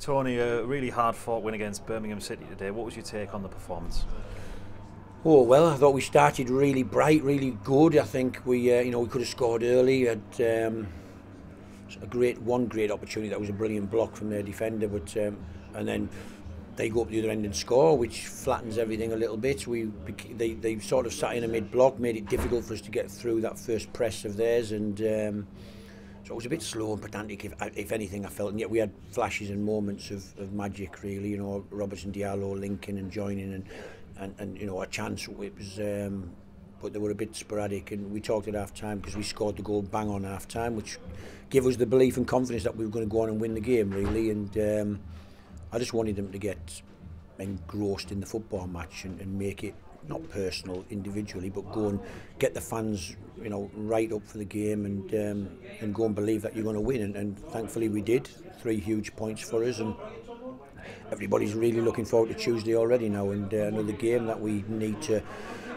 Tony, a really hard fought win against Birmingham City today. What was your take on the performance? Oh well, I thought we started really bright, really good. I think we, uh, you know, we could have scored early. Had um, a great one, great opportunity that was a brilliant block from their defender, but um, and then they go up the other end and score, which flattens everything a little bit. We they they sort of sat in a mid block, made it difficult for us to get through that first press of theirs, and. Um, So it was a bit slow and pedantic, if, uh, if anything, I felt. And yet we had flashes and moments of, of magic, really. You know, Robertson Diallo linking and joining and, and, and you know, a chance. It was, um, but they were a bit sporadic. And we talked at half-time because we scored the goal bang on half-time, which gave us the belief and confidence that we were going to go on and win the game, really. And um, I just wanted them to get engrossed in the football match and, and make it not personal individually, but go and get the fans, you know, right up for the game and um, and go and believe that you're going to win. And, and thankfully we did. Three huge points for us and everybody's really looking forward to Tuesday already now and uh, another game that we need to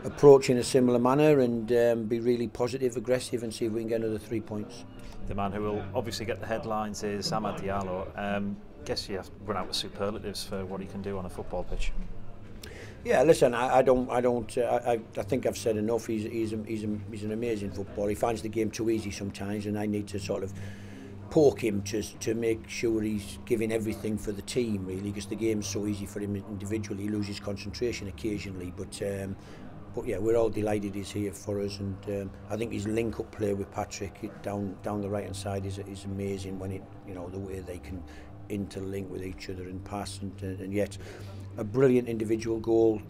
approach in a similar manner and um, be really positive, aggressive and see if we can get another three points. The man who will obviously get the headlines is Amad Diallo. Um, guess you have run out of superlatives for what he can do on a football pitch. Yeah, listen, I, I don't, I don't, uh, I, I think I've said enough. He's, he's, a, he's, a, he's an amazing footballer. He finds the game too easy sometimes, and I need to sort of poke him to, to make sure he's giving everything for the team, really, because the game's so easy for him individually. He loses concentration occasionally, but um, but yeah, we're all delighted he's here for us, and um, I think his link-up play with Patrick down down the right hand side is is amazing when it you know the way they can interlink with each other and pass and, and yet a brilliant individual goal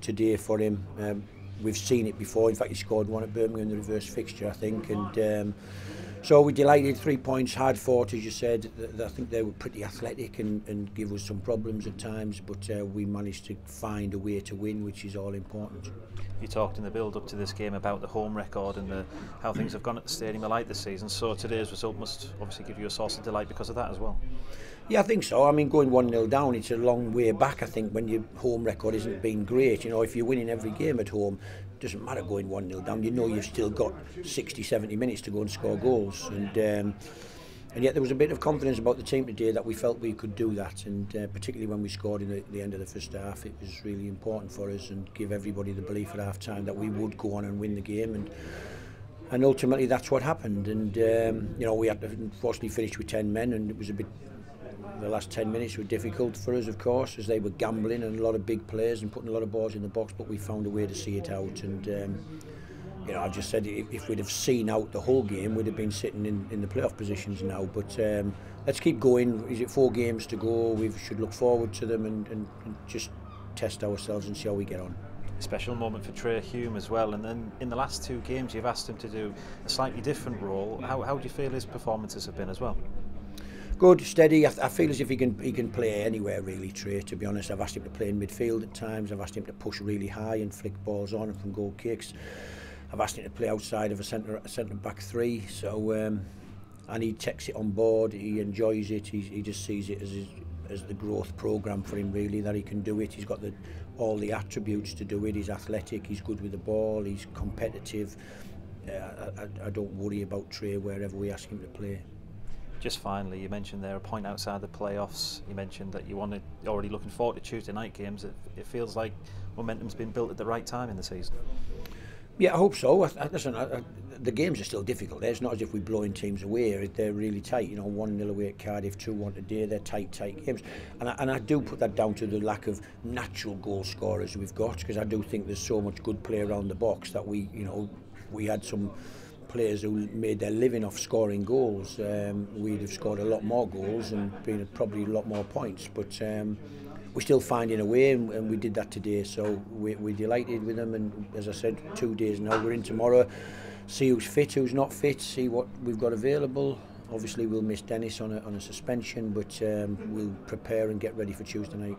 today for him um, we've seen it before in fact he scored one at Birmingham in the reverse fixture I think and um, so we delighted three points hard fought as you said I think they were pretty athletic and, and give us some problems at times but uh, we managed to find a way to win which is all important you talked in the build up to this game about the home record and the, how things have gone at the Stadium alike Light this season so today's result must obviously give you a source of delight because of that as well Yeah, I think so. I mean, going 1 0 down, it's a long way back, I think, when your home record isn't been great. You know, if you're winning every game at home, it doesn't matter going 1 0 down. You know you've still got 60, 70 minutes to go and score goals. And. Um, and yet there was a bit of confidence about the team today that we felt we could do that and uh, particularly when we scored in the, the end of the first half it was really important for us and give everybody the belief at half time that we would go on and win the game and and ultimately that's what happened and um, you know we had to unfortunately finish with 10 men and it was a bit the last 10 minutes were difficult for us, of course, as they were gambling and a lot of big players and putting a lot of balls in the box, but we found a way to see it out. And, um, you know, I've just said if, if we'd have seen out the whole game, we'd have been sitting in, in the playoff positions now. But um, let's keep going. Is it four games to go? We should look forward to them and, and, and just test ourselves and see how we get on. special moment for Trey Hume as well. And then in the last two games, you've asked him to do a slightly different role. How, how do you feel his performances have been as well? good, steady. I, I feel as if he can he can play anywhere really. Trey, to be honest, I've asked him to play in midfield at times. I've asked him to push really high and flick balls on and from goal kicks. I've asked him to play outside of a centre a centre back three. So um, and he takes it on board. He enjoys it. He, he just sees it as his, as the growth program for him really that he can do it he's got the all the attributes to do it he's athletic he's good with the ball he's competitive uh, I, I don't worry about Trey wherever we ask him to play Just finally, you mentioned there a point outside the playoffs. You mentioned that you wanted already looking forward to Tuesday night games. It, it feels like momentum's been built at the right time in the season. Yeah, I hope so. I, I, listen, I, the games are still difficult. It's not as if we're blowing teams away. They're really tight. You know, one nil away at Cardiff, two one today. They're tight, tight games, and I, and I do put that down to the lack of natural goal scorers we've got because I do think there's so much good play around the box that we, you know, we had some players who made their living off scoring goals, um, we'd have scored a lot more goals and been probably a lot more points. But um, we're still finding a way, and, and we did that today. So we, we're delighted with them. And as I said, two days now, we're in tomorrow. See who's fit, who's not fit, see what we've got available. Obviously, we'll miss Dennis on a, on a suspension, but um, we'll prepare and get ready for Tuesday night.